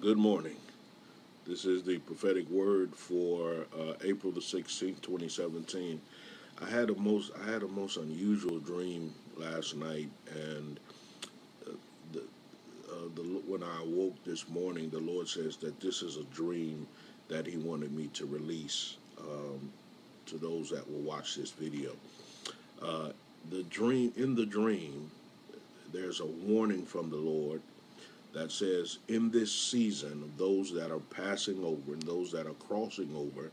Good morning. This is the prophetic word for uh, April the sixteenth, twenty seventeen. I had a most I had a most unusual dream last night, and the, uh, the when I awoke this morning, the Lord says that this is a dream that He wanted me to release um, to those that will watch this video. Uh, the dream in the dream, there's a warning from the Lord that says, in this season those that are passing over and those that are crossing over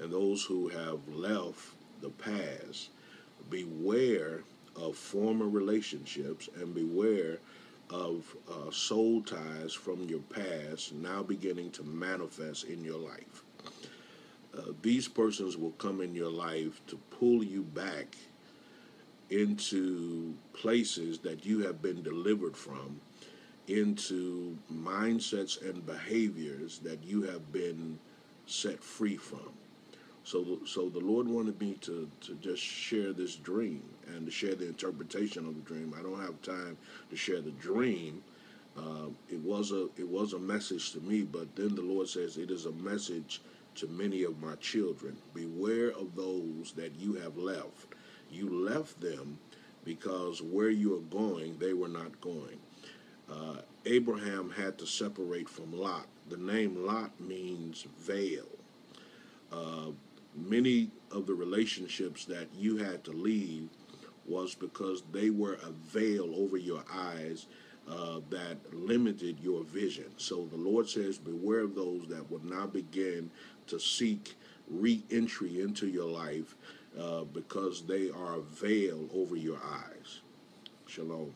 and those who have left the past, beware of former relationships and beware of uh, soul ties from your past now beginning to manifest in your life. Uh, these persons will come in your life to pull you back into places that you have been delivered from into mindsets and behaviors that you have been set free from. So, so the Lord wanted me to, to just share this dream and to share the interpretation of the dream. I don't have time to share the dream. Uh, it was a it was a message to me, but then the Lord says it is a message to many of my children. Beware of those that you have left. You left them because where you are going, they were not going uh, Abraham had to separate from Lot. The name Lot means veil. Uh, many of the relationships that you had to leave was because they were a veil over your eyes uh, that limited your vision. So the Lord says, Beware of those that will now begin to seek re entry into your life uh, because they are a veil over your eyes. Shalom.